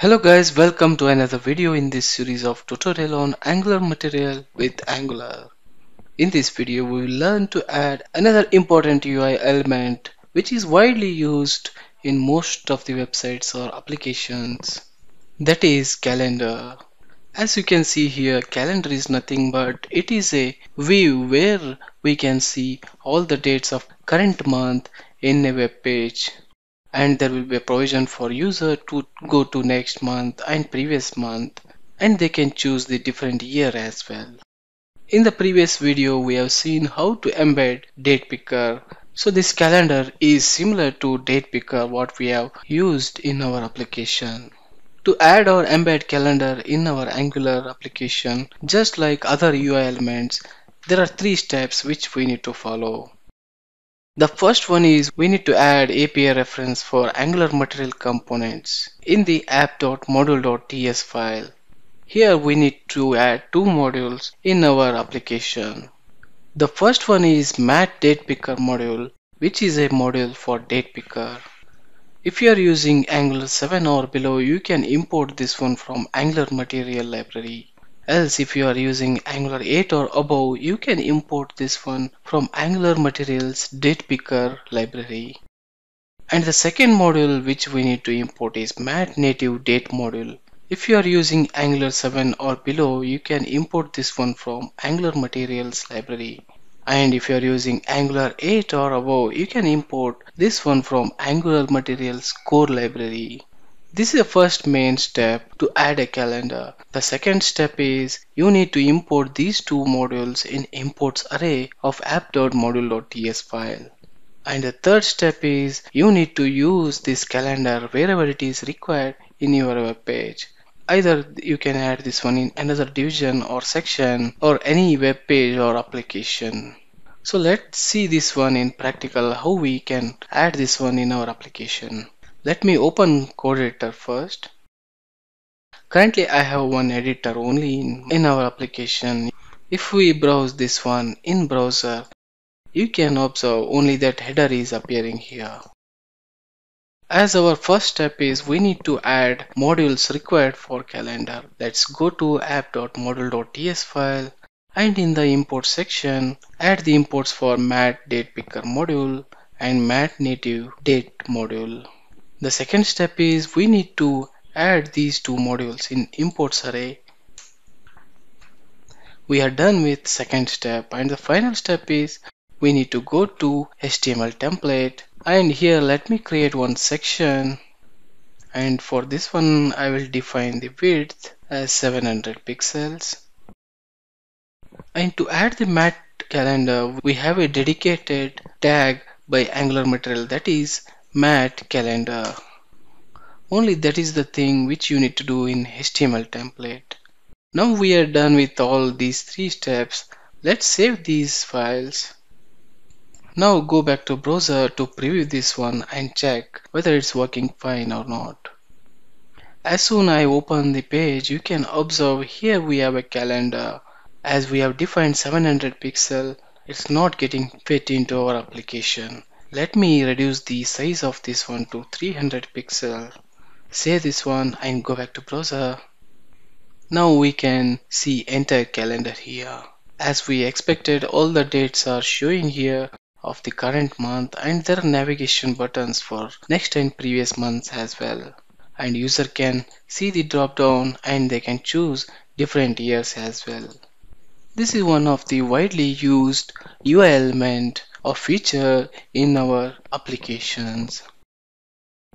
Hello guys, welcome to another video in this series of tutorial on Angular material with Angular. In this video we will learn to add another important UI element which is widely used in most of the websites or applications. That is calendar. As you can see here calendar is nothing but it is a view where we can see all the dates of current month in a web page and there will be a provision for user to go to next month and previous month and they can choose the different year as well. In the previous video we have seen how to embed date picker so this calendar is similar to date picker what we have used in our application. To add or embed calendar in our Angular application just like other UI elements there are three steps which we need to follow. The first one is we need to add API reference for Angular material components in the app.module.ts file. Here we need to add two modules in our application. The first one is mat date picker module which is a module for date picker. If you are using Angular 7 or below you can import this one from Angular material library. Else if you are using Angular 8 or above, you can import this one from Angular Materials Date Picker library. And the second module which we need to import is Mat Native Date module. If you are using Angular 7 or below, you can import this one from Angular Materials library. And if you are using Angular 8 or above, you can import this one from Angular Materials core library. This is the first main step to add a calendar. The second step is you need to import these two modules in imports array of app.module.ts file. And the third step is you need to use this calendar wherever it is required in your web page. Either you can add this one in another division or section or any web page or application. So let's see this one in practical how we can add this one in our application. Let me open code editor first. Currently I have one editor only in, in our application. If we browse this one in browser, you can observe only that header is appearing here. As our first step is we need to add modules required for calendar. Let's go to app.module.ts file and in the import section add the imports for mat date picker module and mat native date module. The second step is we need to add these two modules in imports array. We are done with second step and the final step is we need to go to HTML template. And here let me create one section. And for this one I will define the width as 700 pixels. And to add the mat calendar we have a dedicated tag by Angular material that is mat calendar. Only that is the thing which you need to do in HTML template. Now we are done with all these three steps. Let's save these files. Now go back to browser to preview this one and check whether it's working fine or not. As soon I open the page you can observe here we have a calendar. As we have defined 700 pixel it's not getting fit into our application let me reduce the size of this one to 300 pixel. Save this one and go back to browser. Now we can see entire calendar here. As we expected all the dates are showing here of the current month and there are navigation buttons for next and previous months as well. And user can see the drop down and they can choose different years as well. This is one of the widely used UI element or feature in our applications.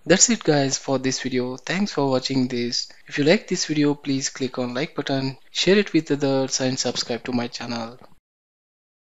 That's it guys for this video. Thanks for watching this. If you like this video please click on like button, share it with others and subscribe to my channel.